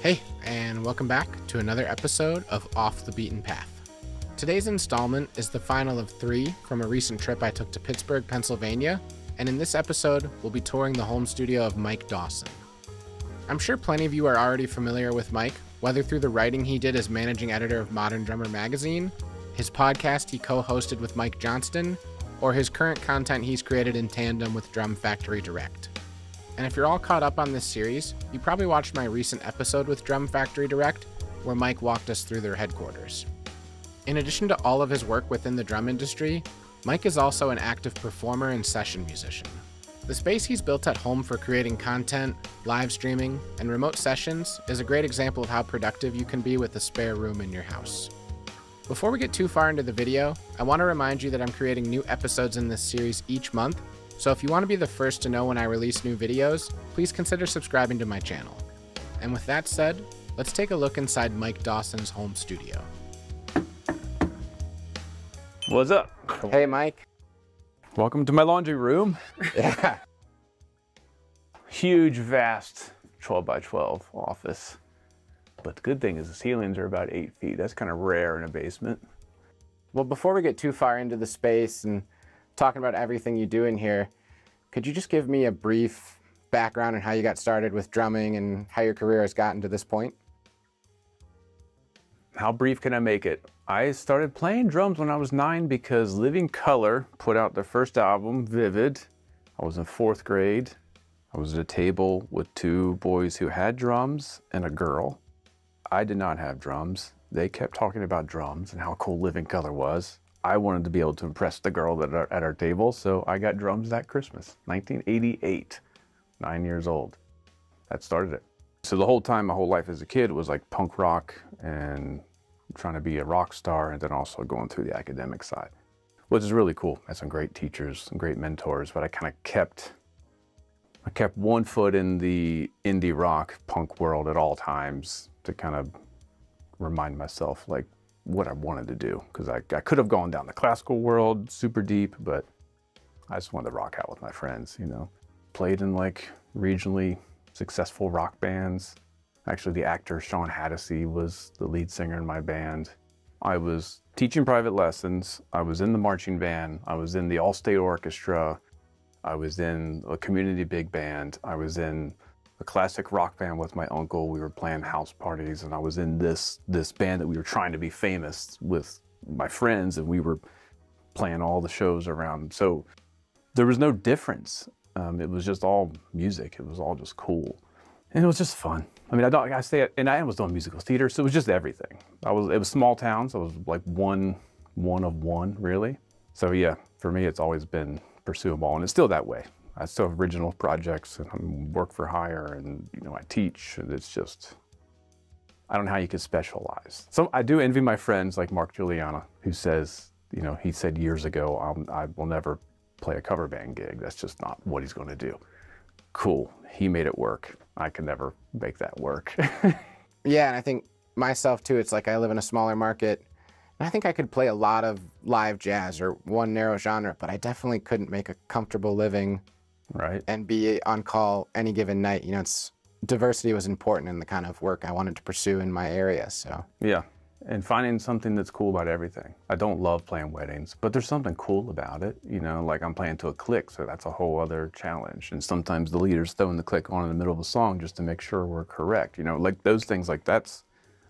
Hey, and welcome back to another episode of Off the Beaten Path. Today's installment is the final of three from a recent trip I took to Pittsburgh, Pennsylvania, and in this episode, we'll be touring the home studio of Mike Dawson. I'm sure plenty of you are already familiar with Mike, whether through the writing he did as managing editor of Modern Drummer magazine, his podcast he co hosted with Mike Johnston, or his current content he's created in tandem with Drum Factory Direct. And if you're all caught up on this series, you probably watched my recent episode with Drum Factory Direct, where Mike walked us through their headquarters. In addition to all of his work within the drum industry, Mike is also an active performer and session musician. The space he's built at home for creating content, live streaming, and remote sessions is a great example of how productive you can be with a spare room in your house. Before we get too far into the video, I want to remind you that I'm creating new episodes in this series each month so if you want to be the first to know when I release new videos, please consider subscribing to my channel. And with that said, let's take a look inside Mike Dawson's home studio. What's up? Hey, Mike. Welcome to my laundry room. Yeah. Huge, vast 12 by 12 office. But the good thing is the ceilings are about eight feet. That's kind of rare in a basement. Well, before we get too far into the space and talking about everything you do in here, could you just give me a brief background on how you got started with drumming and how your career has gotten to this point? How brief can I make it? I started playing drums when I was nine because Living Colour put out their first album, Vivid. I was in fourth grade. I was at a table with two boys who had drums and a girl. I did not have drums. They kept talking about drums and how cool Living Colour was. I wanted to be able to impress the girl that at our table, so I got drums that Christmas, 1988, nine years old. That started it. So the whole time, my whole life as a kid was like punk rock and trying to be a rock star, and then also going through the academic side, which is really cool. I had some great teachers, some great mentors, but I kind of kept, I kept one foot in the indie rock punk world at all times to kind of remind myself like what I wanted to do because I, I could have gone down the classical world super deep, but I just wanted to rock out with my friends, you know. Played in like regionally successful rock bands. Actually, the actor Sean Hatosy was the lead singer in my band. I was teaching private lessons. I was in the marching band. I was in the All-State Orchestra. I was in a community big band. I was in a classic rock band with my uncle. We were playing house parties, and I was in this this band that we were trying to be famous with my friends, and we were playing all the shows around. So there was no difference. Um, it was just all music. It was all just cool, and it was just fun. I mean, I don't. I say, it, and I was doing musical theater, so it was just everything. I was. It was small towns. so it was like one one of one, really. So yeah, for me, it's always been pursuable, and it's still that way. I still have original projects and I work for hire and you know I teach and it's just I don't know how you could specialize. So I do envy my friends like Mark Guiliana who says you know he said years ago I'll, I will never play a cover band gig. That's just not what he's going to do. Cool, he made it work. I can never make that work. yeah, and I think myself too. It's like I live in a smaller market. And I think I could play a lot of live jazz or one narrow genre, but I definitely couldn't make a comfortable living right. and be on call any given night. You know it's diversity was important in the kind of work i wanted to pursue in my area so. Yeah and finding something that's cool about everything. I don't love playing weddings but there's something cool about it you know like i'm playing to a click so that's a whole other challenge. And sometimes the leader's throwing the click on in the middle of a song just to make sure we're correct you know like those things like that's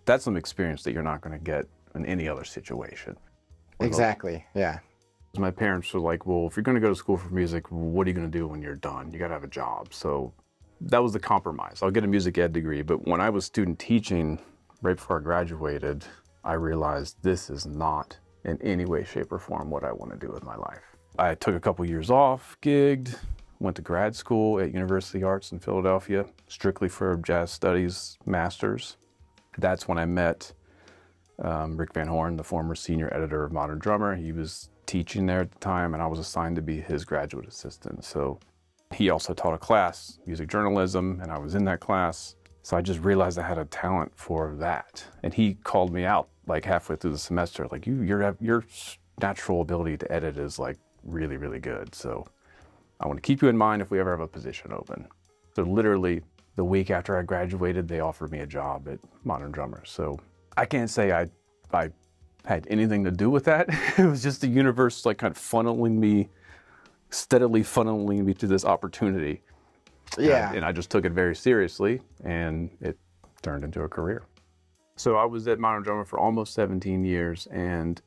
that's some experience that you're not going to get in any other situation. Exactly yeah my parents were like, well, if you're going to go to school for music, what are you going to do when you're done? You got to have a job. So that was the compromise. I'll get a music ed degree. But when I was student teaching, right before I graduated, I realized this is not in any way, shape, or form what I want to do with my life. I took a couple years off, gigged, went to grad school at University Arts in Philadelphia, strictly for jazz studies masters. That's when I met um, Rick Van Horn, the former senior editor of Modern Drummer. He was teaching there at the time, and I was assigned to be his graduate assistant. So he also taught a class, music journalism, and I was in that class. So I just realized I had a talent for that. And he called me out like halfway through the semester, like you, your, your natural ability to edit is like really, really good. So I want to keep you in mind if we ever have a position open. So literally the week after I graduated, they offered me a job at Modern Drummer. So I can't say I, I had anything to do with that. it was just the universe like kind of funneling me, steadily funneling me to this opportunity. Uh, yeah. And, and I just took it very seriously and it turned into a career. So I was at Modern Drummer for almost 17 years and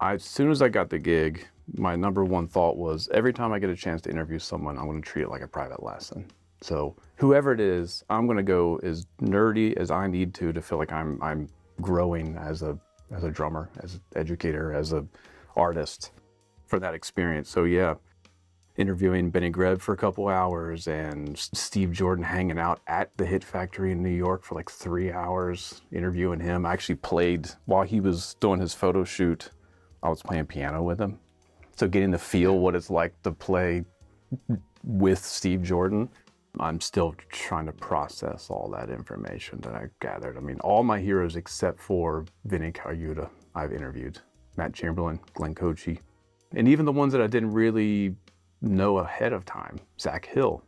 I, as soon as I got the gig, my number one thought was every time I get a chance to interview someone, I'm going to treat it like a private lesson. So whoever it is, I'm going to go as nerdy as I need to to feel like I'm I'm growing as a as a drummer, as an educator, as an artist for that experience. So yeah, interviewing Benny Greb for a couple hours and Steve Jordan hanging out at the Hit Factory in New York for like three hours, interviewing him. I actually played while he was doing his photo shoot. I was playing piano with him. So getting to feel what it's like to play with Steve Jordan, I'm still trying to process all that information that I gathered. I mean, all my heroes except for Vinny Colaiuta, I've interviewed. Matt Chamberlain, Glenn Kotche, and even the ones that I didn't really know ahead of time. Zach Hill,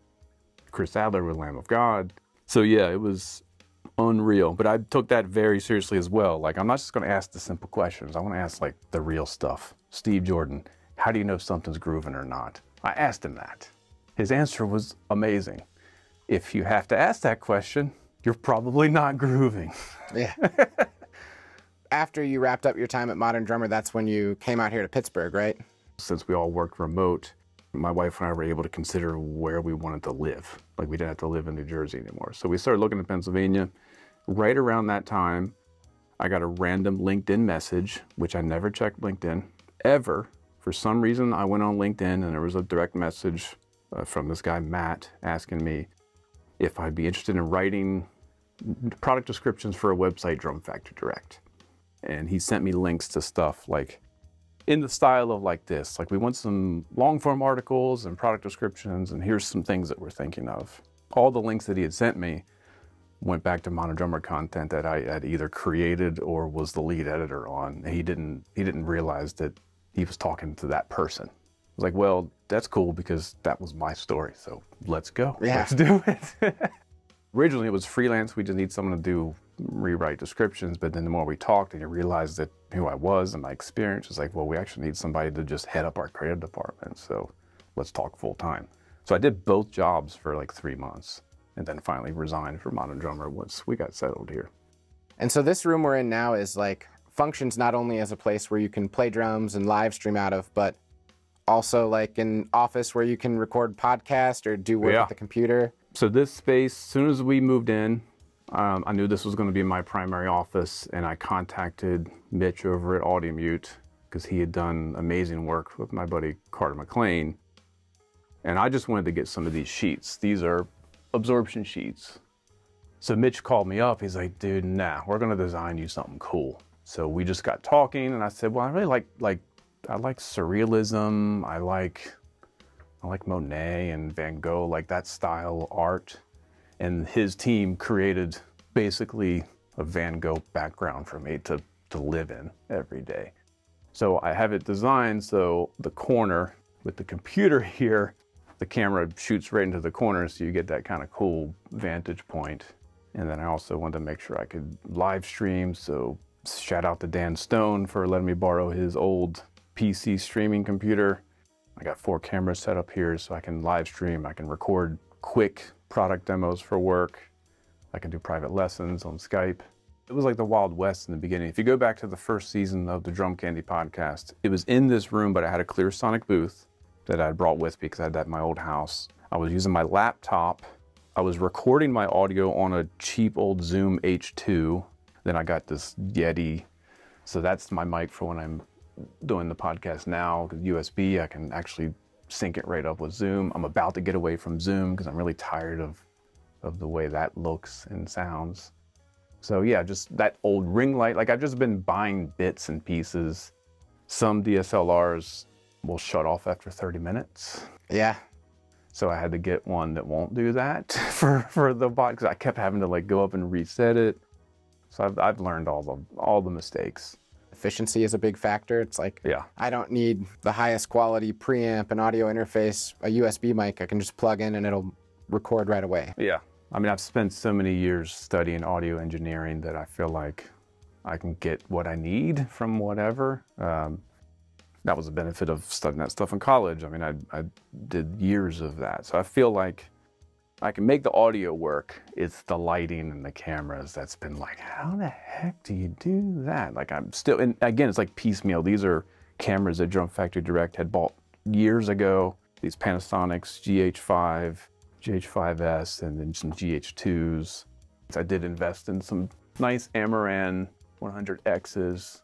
Chris Adler with Lamb of God. So yeah, it was unreal. But I took that very seriously as well. Like I'm not just gonna ask the simple questions. I wanna ask like the real stuff. Steve Jordan, how do you know something's grooving or not? I asked him that. His answer was amazing. If you have to ask that question, you're probably not grooving. Yeah. After you wrapped up your time at Modern Drummer, that's when you came out here to Pittsburgh, right? Since we all worked remote, my wife and I were able to consider where we wanted to live. Like we didn't have to live in New Jersey anymore. So we started looking at Pennsylvania. Right around that time, I got a random LinkedIn message, which I never checked LinkedIn ever. For some reason, I went on LinkedIn and there was a direct message uh, from this guy, Matt, asking me if I'd be interested in writing product descriptions for a website, Drum Factory Direct. And he sent me links to stuff like in the style of like this. Like we want some long form articles and product descriptions, and here's some things that we're thinking of. All the links that he had sent me went back to Modern Drummer content that I had either created or was the lead editor on. He didn't he didn't realize that he was talking to that person. Was like, well, that's cool because that was my story. So let's go. Yeah. Let's do it. Originally it was freelance. We just need someone to do rewrite descriptions, but then the more we talked and you realized that who I was and my experience was like, well, we actually need somebody to just head up our creative department. So let's talk full time. So I did both jobs for like three months and then finally resigned for Modern Drummer once we got settled here. And so this room we're in now is like functions not only as a place where you can play drums and live stream out of, but also like an office where you can record podcast or do work Yeah. with the computer. So this space, as soon as we moved in, um, I knew this was going to be my primary office, and I contacted Mitch over at Audimute because he had done amazing work with my buddy Carter McLean. And I just wanted to get some of these sheets. These are absorption sheets. So Mitch called me up. He's like, "Dude, nah, we're going to design you something cool." So we just got talking, and I said, "Well, I really like like I like surrealism. I like I like Monet and Van Gogh, like that style art." and his team created basically a Van Gogh background for me to, to live in every day. So I have it designed so the corner with the computer here, the camera shoots right into the corner so you get that kind of cool vantage point. And then I also wanted to make sure I could live stream. So shout out to Dan Stone for letting me borrow his old PC streaming computer. I got four cameras set up here so I can live stream, I can record quick product demos for work. I can do private lessons on Skype. It was like the Wild West in the beginning. If you go back to the first season of the Drum Candy podcast, it was in this room, but I had a clear sonic booth that I brought with me because I had that in my old house. I was using my laptop. I was recording my audio on a cheap old Zoom H2. Then I got this Yeti. So that's my mic for when I'm doing the podcast now. 'cause USB, I can actually sync it right up with Zoom. I'm about to get away from Zoom because I'm really tired of, of the way that looks and sounds. So yeah, just that old ring light. Like I've just been buying bits and pieces. Some DSLRs will shut off after 30 minutes. Yeah. So I had to get one that won't do that for, for the bot because I kept having to like go up and reset it. So I've, I've learned all the all the mistakes. Efficiency is a big factor. It's like Yeah. I don't need the highest quality preamp and audio interface, a USB mic I can just plug in and it'll record right away. Yeah. I mean, I've spent so many years studying audio engineering that I feel like I can get what I need from whatever. Um, that was a benefit of studying that stuff in college. I mean, I, I did years of that. So I feel like I can make the audio work. It's the lighting and the cameras that's been like, how the heck do you do that? Like, I'm still, and again, it's like piecemeal. These are cameras that Drum Factory Direct had bought years ago. These Panasonics GH5, GH5S, and then some GH2s. I did invest in some nice Amaran 100Xs.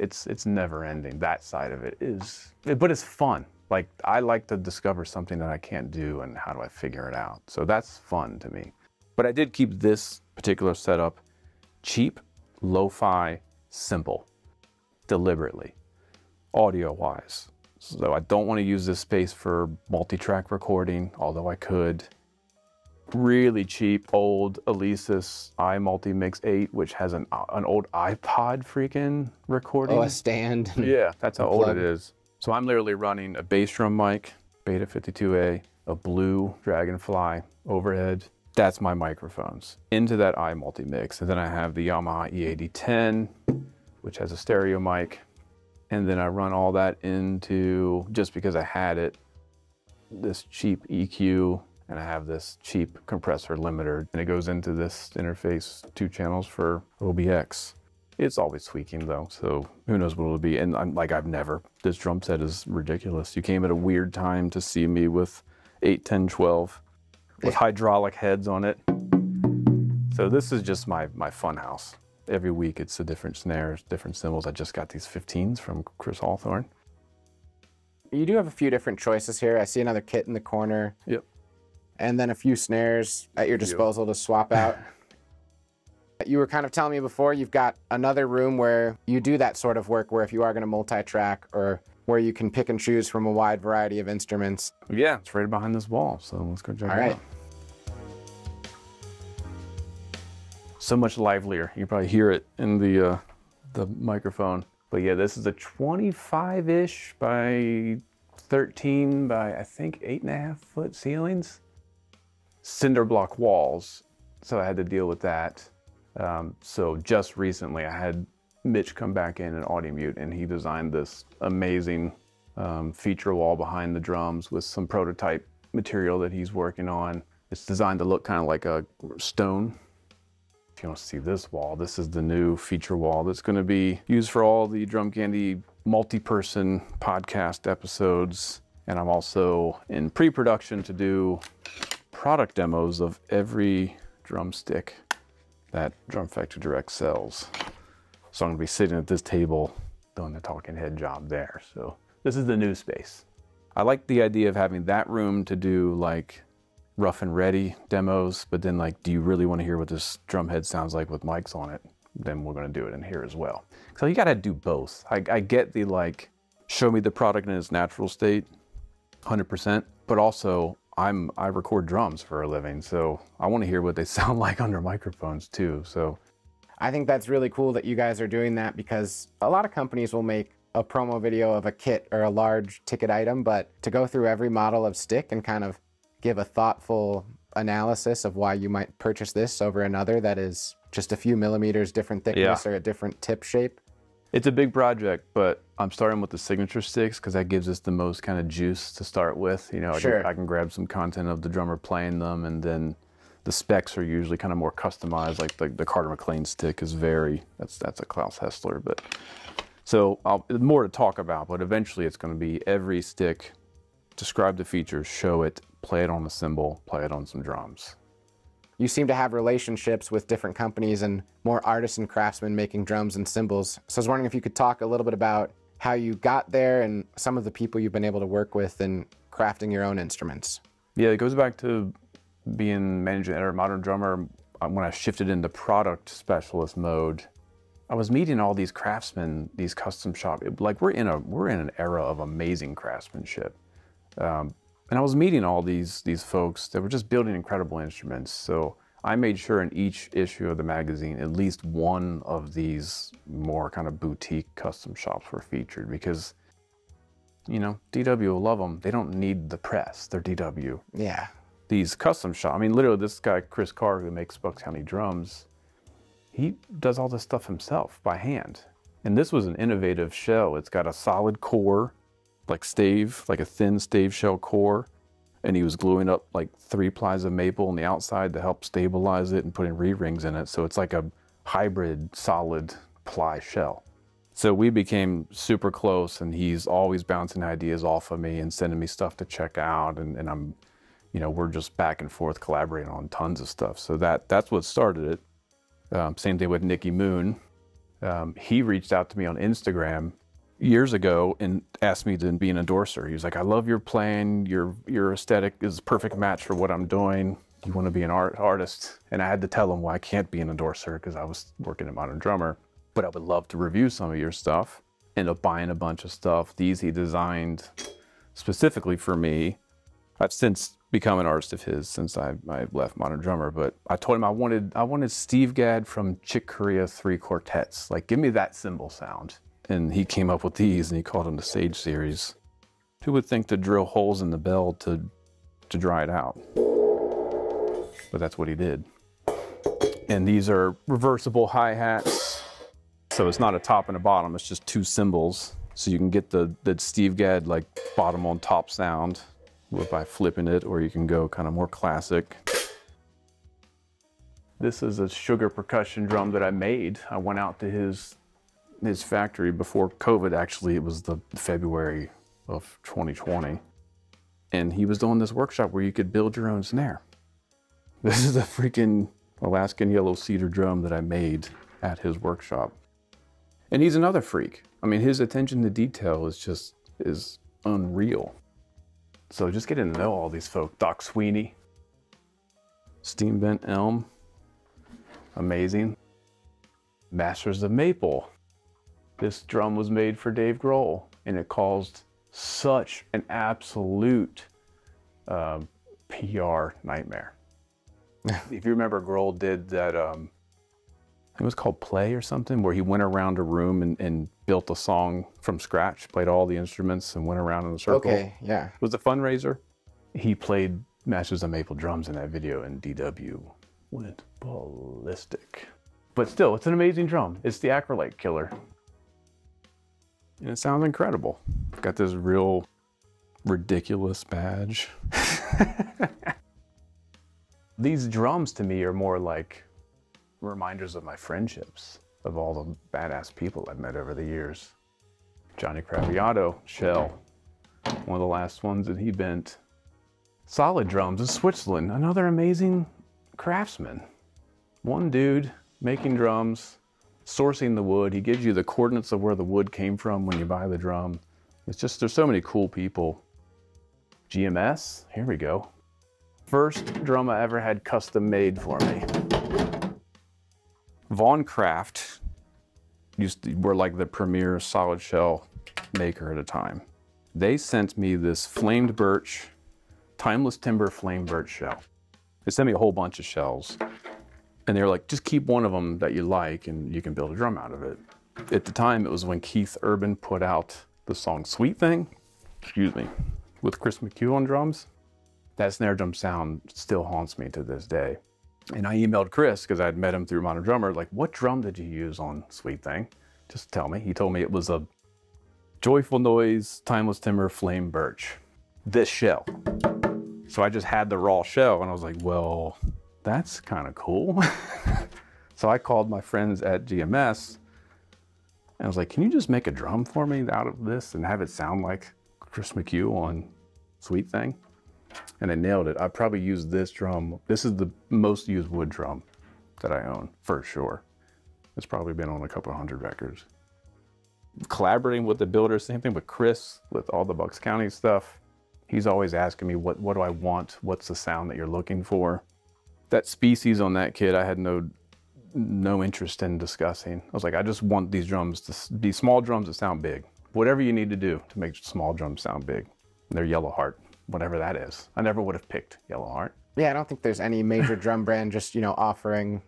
It's it's never ending. That side of it is, but it's fun. Like I like to discover something that I can't do and how do I figure it out. So that's fun to me. But I did keep this particular setup cheap, lo-fi, simple, deliberately, audio-wise. So I don't want to use this space for multi-track recording, although I could. Really cheap old Alesis iMultiMix 8, which has an, uh, an old iPod freaking recording. Oh, a stand. Yeah, that's how old plug. it is. So I'm literally running a bass drum mic, Beta 52A, a blue Dragonfly overhead. That's my microphones. Into that iMultiMix. And then I have the Yamaha E E8010, which has a stereo mic. And then I run all that into, just because I had it, this cheap EQ, and I have this cheap compressor limiter. And it goes into this interface, two channels for OBX. It's always tweaking though, so who knows what it'll be. And I'm like, I've never, this drum set is ridiculous. You came at a weird time to see me with 8, 10, 12 with hydraulic heads on it. So this is just my, my fun house. Every week it's a different snares, different cymbals. I just got these 15s from Chris Hawthorne. You do have a few different choices here. I see another kit in the corner. Yep. And then a few snares at your disposal to swap out. you were kind of telling me before you've got another room where you do that sort of work where if you are going to multi-track or where you can pick and choose from a wide variety of instruments. Yeah, it's right behind this wall. So let's go check All it right. out. So much livelier. You can probably hear it in the uh, the microphone. But yeah, this is a 25-ish by 13 by I think eight and a half foot ceilings. Cinder block walls. So I had to deal with that. Um, so just recently, I had Mitch come back in and Audimute, and he designed this amazing um, feature wall behind the drums with some prototype material that he's working on. It's designed to look kind of like a stone. If you want to see this wall, this is the new feature wall that's going to be used for all the Drum Candy multi-person podcast episodes. And I'm also in pre-production to do product demos of every drumstick that Drum Factory Direct sells. So I'm gonna be sitting at this table doing the talking head job there. So this is the new space. I like the idea of having that room to do like rough and ready demos, but then like, do you really want to hear what this drum head sounds like with mics on it? Then we're gonna do it in here as well. So you gotta do both. I, I get the like, show me the product in its natural state, 100%, but also I'm I record drums for a living, so I want to hear what they sound like under microphones too. So I think that's really cool that you guys are doing that because a lot of companies will make a promo video of a kit or a large ticket item, but to go through every model of stick and kind of give a thoughtful analysis of why you might purchase this over another that is just a few millimeters different thickness or a different tip shape. It's a big project, but I'm starting with the signature sticks because that gives us the most kind of juice to start with. You know, I, Sure. can, I can grab some content of the drummer playing them, and then the specs are usually kind of more customized. Like the, the Carter McLean stick is very that's that's a Klaus Hessler, but so I'll, more to talk about. But eventually, it's going to be every stick, describe the features, show it, play it on a cymbal, play it on some drums. You seem to have relationships with different companies and more artists and craftsmen making drums and cymbals. So I was wondering if you could talk a little bit about how you got there and some of the people you've been able to work with in crafting your own instruments. Yeah, it goes back to being managing editor, modern drummer. uh, When I shifted into product specialist mode, I was meeting all these craftsmen, these custom shop. Like we're in a we're in an era of amazing craftsmanship, um, and I was meeting all these these folks that were just building incredible instruments. So I made sure in each issue of the magazine, at least one of these more kind of boutique custom shops were featured because. You know, DW will love them. They don't need the press. They're DW Yeah. these custom shop. I mean, literally, this guy Chris Carr, who makes Bucks County drums, he does all this stuff himself by hand. And this was an innovative shell. It's got a solid core, like stave, like a thin stave shell core. And he was gluing up like three plies of maple on the outside to help stabilize it and putting re-rings in it. So it's like a hybrid solid ply shell. So we became super close and he's always bouncing ideas off of me and sending me stuff to check out. And, and I'm, you know, we're just back and forth collaborating on tons of stuff. So that that's what started it. Um, same thing with Nicky Moon. Um, he reached out to me on Instagram years ago and asked me to be an endorser. He was like, "I love your playing. Your your aesthetic is a perfect match for what I'm doing. You want to be an art artist?" And I had to tell him why I can't be an endorser because I was working at Modern Drummer, but I would love to review some of your stuff. End up buying a bunch of stuff. These he designed specifically for me. I've since become an artist of his since I, I left Modern Drummer, but I told him I wanted I wanted Steve Gadd from Chick Corea Three Quartets. Like, give me that cymbal sound. And he came up with these, and he called them the Sage series. Who would think to drill holes in the bell to to dry it out? But that's what he did. And these are reversible hi hats, so it's not a top and a bottom. It's just two cymbals, so you can get the the Steve Gadd like bottom on top sound by flipping it, or you can go kind of more classic. This is a sugar percussion drum that I made. I went out to his his factory before COVID. Actually, it was the February of 2020, and he was doing this workshop where you could build your own snare. This is a freaking Alaskan yellow cedar drum that I made at his workshop. And he's another freak. I mean, his attention to detail is just is unreal. So just getting to know all these folk. Doc Sweeney, Steam Bent Elm, amazing. Masters of Maple. This drum was made for Dave Grohl, and it caused such an absolute um, PR nightmare. if you remember, Grohl did that. Um, it was called Play or something, where he went around a room and, and, built a song from scratch, played all the instruments, and went around in a circle. Okay, yeah. It was a fundraiser. He played Masters of Maple drums in that video, and DW went ballistic. But still, it's an amazing drum. It's the Acrolite killer. And it sounds incredible. Got this real ridiculous badge. These drums to me are more like reminders of my friendships, of all the badass people I've met over the years. Johnny Craviotto, Shell, one of the last ones that he bent. Solid Drums in Switzerland, another amazing craftsman. One dude making drums, sourcing the wood. He gives you the coordinates of where the wood came from when you buy the drum. It's just, there's so many cool people. GMS, here we go. First drum I ever had custom made for me. Von Craft used to, were like the premier solid shell maker at a time. They sent me this flamed birch, timeless timber flame birch shell. They sent me a whole bunch of shells. And they were like, just keep one of them that you like and you can build a drum out of it. At the time, it was when Keith Urban put out the song Sweet Thing, excuse me, with Chris McHugh on drums. That snare drum sound still haunts me to this day. And I emailed Chris because I'd met him through Modern Drummer, like, what drum did you use on Sweet Thing? Just tell me. He told me it was a Joyful Noise Timeless Timber Flame Birch. This shell. So I just had the raw shell and I was like, well, that's kind of cool. so I called my friends at GMS and I was like, can you just make a drum for me out of this and have it sound like Chris McHugh on Sweet Thing? and I nailed it. I probably used this drum. This is the most used wood drum that I own for sure. It's probably been on a couple hundred records. Collaborating with the builder, same thing with Chris, with all the Bucks County stuff. He's always asking me, what, what do I want? What's the sound that you're looking for? That species on that kit, I had no, no interest in discussing. I was like, I just want these drums to be small drums that sound big. Whatever you need to do to make small drums sound big. They're yellow heart whatever that is. I never would have picked Yellow Heart. Yeah, I don't think there's any major drum brand just, you know, offering,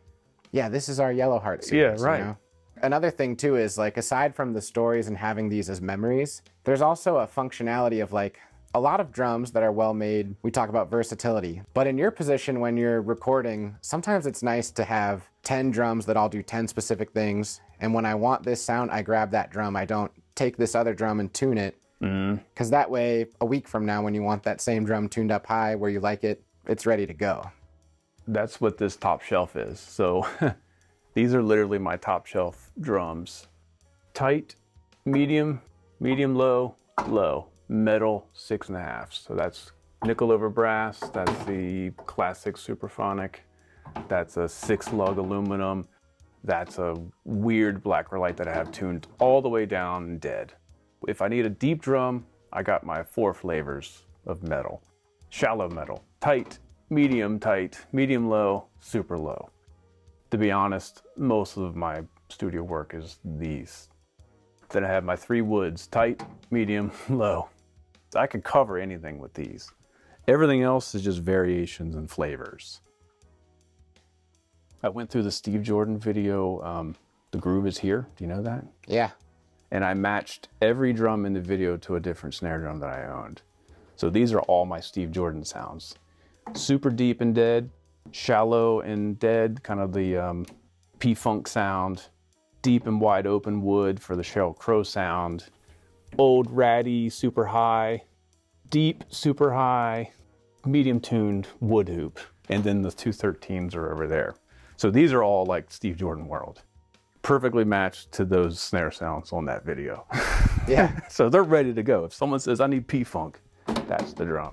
yeah, this is our Yellow Heart series. Yeah, right. You know? Another thing too is like aside from the stories and having these as memories, there's also a functionality of like a lot of drums that are well made, we talk about versatility. But in your position, when you're recording, sometimes it's nice to have 10 drums that all do 10 specific things. And when I want this sound, I grab that drum. I don't take this other drum and tune it. Mm-hmm. Because that way, a week from now, when you want that same drum tuned up high where you like it, it's ready to go. That's what this top shelf is. So these are literally my top shelf drums. Tight, medium, medium low, low, metal six and a half. So that's nickel over brass. That's the classic Superphonic. That's a six lug aluminum. That's a weird black light that I have tuned all the way down dead. If I need a deep drum, I got my four flavors of metal. Shallow metal, tight, medium tight, medium low, super low. To be honest, most of my studio work is these. Then I have my three woods, tight, medium, low. I can cover anything with these. Everything else is just variations and flavors. I went through the Steve Jordan video, um, The Groove is Here. Do you know that? Yeah. and I matched every drum in the video to a different snare drum that I owned. So these are all my Steve Jordan sounds. Super deep and dead, shallow and dead, kind of the um, P-Funk sound, deep and wide open wood for the Sheryl Crow sound, old ratty, super high, deep, super high, medium tuned wood hoop, and then the 213s are over there. So these are all like Steve Jordan world. Perfectly matched to those snare sounds on that video. Yeah. so they're ready to go. If someone says, I need P Funk, that's the drum.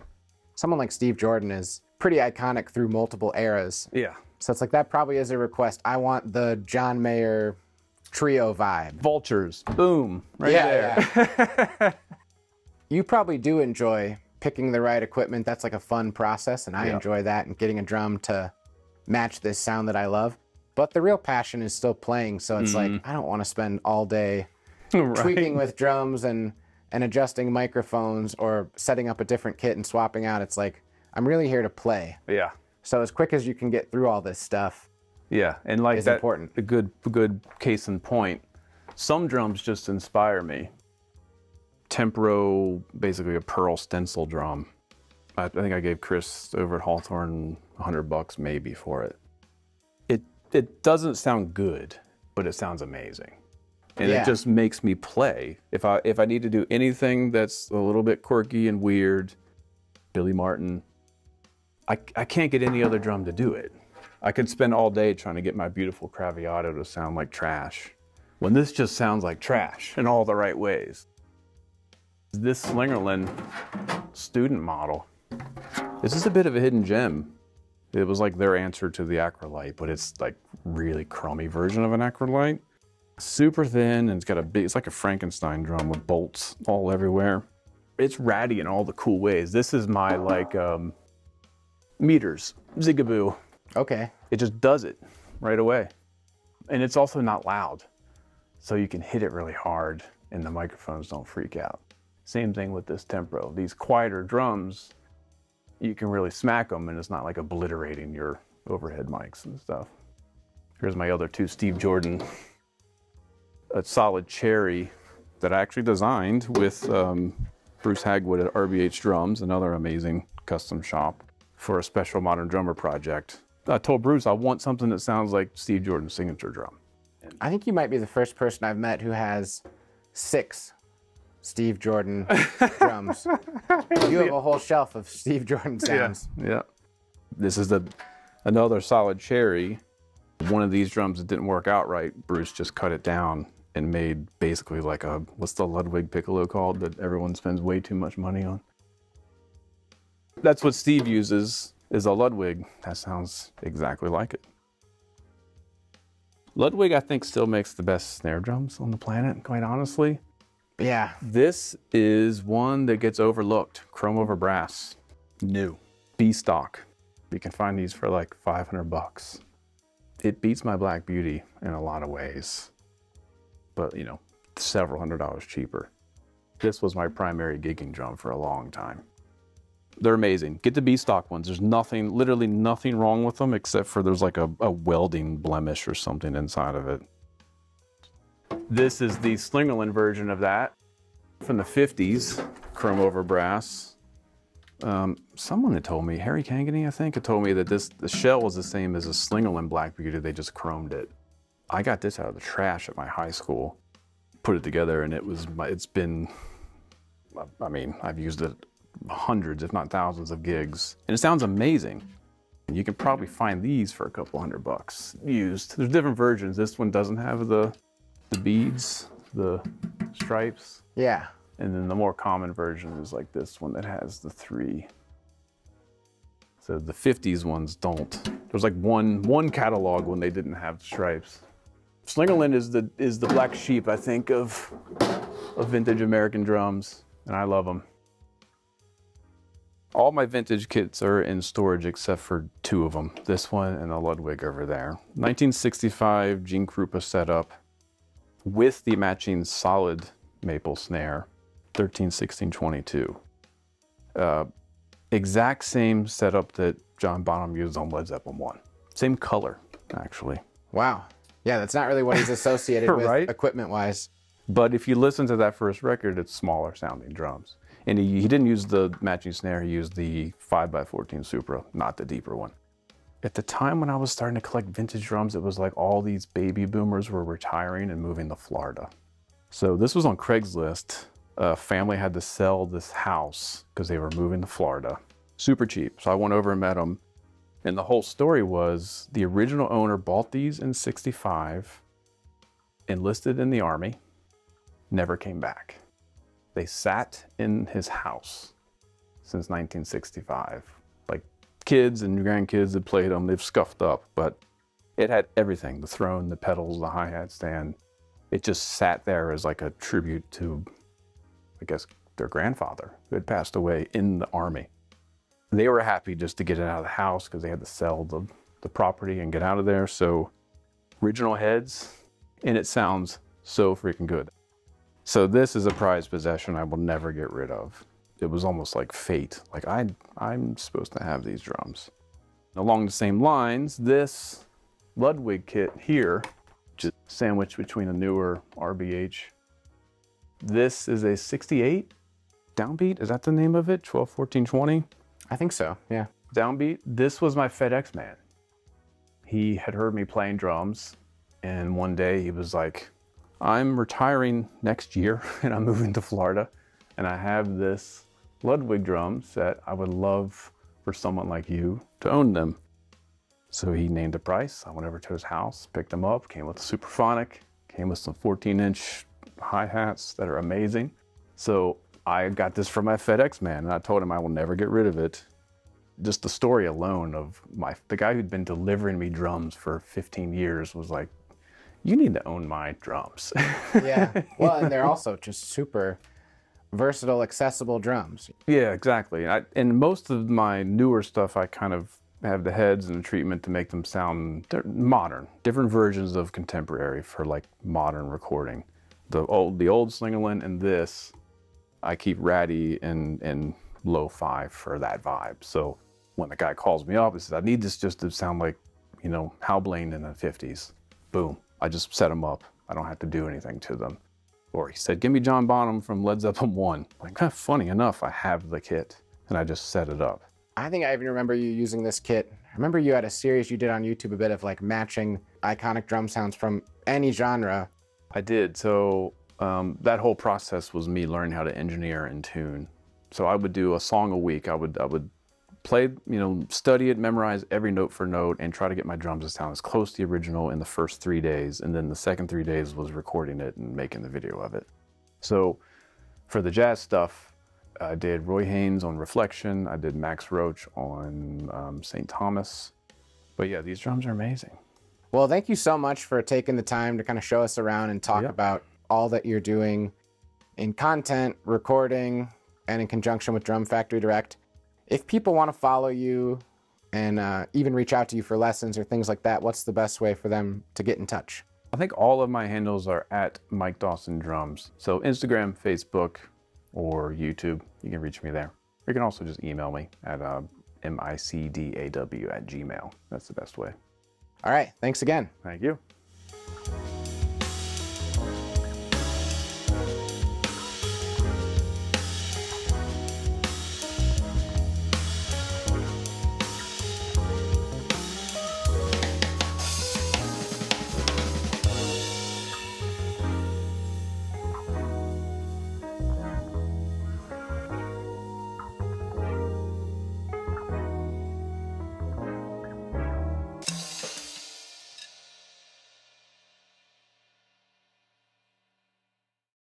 Someone like Steve Jordan is pretty iconic through multiple eras. Yeah. So it's like that probably is a request. I want the John Mayer trio vibe. Vultures, boom, right Yeah, there. You probably do enjoy picking the right equipment. That's like a fun process, and I Yeah. enjoy that and getting a drum to match this sound that I love. But the real passion is still playing, so it's like mm-hmm. I don't want to spend all day Right. tweaking with drums and and adjusting microphones or setting up a different kit and swapping out. It's like I'm really here to play. Yeah. So as quick as you can get through all this stuff, Yeah, and like is that, important. a good, good case in point. Some drums just inspire me. Tempro, basically a pearl stencil drum. I, I think I gave Chris over at Hawthorne 100 bucks maybe for it. It it doesn't sound good, but it sounds amazing. And Yeah. it just makes me play. If I if I need to do anything that's a little bit quirky and weird, Billy Martin, I, I can't get any other drum to do it. I could spend all day trying to get my beautiful Craviotto to sound like trash, when this just sounds like trash in all the right ways. This Slingerland student model, this is a bit of a hidden gem. It was like their answer to the Acrolite, but it's like really crummy version of an Acrolite. Super thin and it's got a big, it's like a Frankenstein drum with bolts all everywhere. It's ratty in all the cool ways. This is my like um, meters, zigaboo. Okay. It just does it right away. And it's also not loud. So you can hit it really hard and the microphones don't freak out. Same thing with this Tempro. These quieter drums, you can really smack them and it's not like obliterating your overhead mics and stuff. Here's my other two Steve Jordan, a solid cherry that I actually designed with um, Bruce Hagwood at RBH Drums, another amazing custom shop for a special modern drummer project. I told Bruce I want something that sounds like Steve Jordan's signature drum. I think you might be the first person I've met who has six Steve Jordan drums. You have a whole shelf of Steve Jordan sounds. Yeah. This is the another solid cherry. One of these drums that didn't work out right, Bruce just cut it down and made basically like a what's the Ludwig piccolo called that everyone spends way too much money on. That's what Steve uses is a Ludwig. That sounds exactly like it. Ludwig, I think, still makes the best snare drums on the planet, quite honestly. Yeah. This is one that gets overlooked. Chrome over brass. New. B stock. You can find these for like 500 bucks. It beats my Black Beauty in a lot of ways, but you know, several hundred dollars cheaper. This was my primary gigging drum for a long time. They're amazing. Get the B stock ones. There's nothing, literally nothing wrong with them except for there's like a, a welding blemish or something inside of it. This is the Slingerland version of that from the 50s, chrome over brass. Um, someone had told me, Harry Cangany, I think, had told me that this the shell was the same as a Slingerland Black Beauty. They just chromed it. I got this out of the trash at my high school, put it together, and it was. my, It's been. I mean, I've used it hundreds, if not thousands, of gigs, and it sounds amazing. You can probably find these for a couple hundred bucks used. There's different versions. This one doesn't have the the beads, the stripes. Yeah. And then the more common version is like this one that has the three. So the 50s ones don't. There's like one one catalog when they didn't have the stripes. Slingerland is the is the black sheep, I think, of of vintage American drums, and I love them. All my vintage kits are in storage except for two of them. This one and the Ludwig over there. 1965 Gene Krupa setup with the matching solid maple snare. 13, 16, 22. Uh, exact same setup that John Bonham used on Led Zeppelin 1. Same color, actually. Wow. Yeah, that's not really what he's associated with equipment wise. But if you listen to that first record, it's smaller sounding drums. And he, he didn't use the matching snare, he used the 5x14 Supra, not the deeper one. At the time when I was starting to collect vintage drums, it was like all these baby boomers were retiring and moving to Florida. So this was on Craigslist. A family had to sell this house because they were moving to Florida. Super cheap. So I went over and met them. And the whole story was the original owner bought these in 65, enlisted in the army, never came back. They sat in his house since 1965. Like kids and grandkids had played them, they've scuffed up, but it had everything the throne, the pedals, the hi hat stand. It just sat there as like a tribute to, I guess, their grandfather who had passed away in the army. They were happy just to get it out of the house because they had to sell the, the property and get out of there. So, original heads, and it sounds so freaking good. So this is a prized possession I will never get rid of. It was almost like fate. Like I, I'm supposed to have these drums. Along the same lines, this Ludwig kit here, just sandwiched between a newer RBH. This is a 68 downbeat. Is that the name of it? 12, 14, 20 I think so. Yeah. downbeat. This was my FedEx man. He had heard me playing drums, and one day he was like, I'm retiring next year and I'm moving to Florida, and I have this Ludwig drum set. I would love for someone like you to own them. So he named a price. I went over to his house, picked them up, came with a Superphonic, came with some 14 inch hi hats that are amazing. So I got this from my FedEx man, and I told him I will never get rid of it just the story alone of my the guy who'd been delivering me drums for 15 years was like you need to own my drums. Yeah. well, and they're also just super versatile, accessible drums. yeah exactly. I, and most of my newer stuff i kind of have the heads and the treatment to make them sound modern different versions of contemporary for like modern recording. The old the old slingerland and this i keep ratty and and low fi for that vibe. So when the guy calls me up and says i need this just to sound like you know hal blaine in the 50s boom i just set them up i don't have to do anything to them or he said give me john bonham from led zeppelin 1 like "Huh, funny enough i have the kit and i just set it up I think I even remember you using this kit. I remember you had a series you did on YouTube a bit of like matching iconic drum sounds from any genre. I did. So um, that whole process was me learning how to engineer and tune. So I would do a song a week. I would I would play, you know, study it, memorize every note for note, and try to get my drums to sound as close to the original in the first three days. And then the second three days was recording it and making the video of it. So for the jazz stuff, I did Roy Haynes on Reflection. I did Max Roach on um, St. Thomas. But yeah, these drums are amazing. Well, thank you so much for taking the time to kind of show us around and talk Yeah. about all that you're doing in content, recording, and in conjunction with Drum Factory Direct. If people want to follow you and uh, even reach out to you for lessons or things like that, what's the best way for them to get in touch? I think all of my handles are at Mike Dawson Drums. So Instagram, Facebook, or YouTube, you can reach me there. You can also just email me at uh, micdaw at gmail. That's the best way. All right, thanks again. Thank you.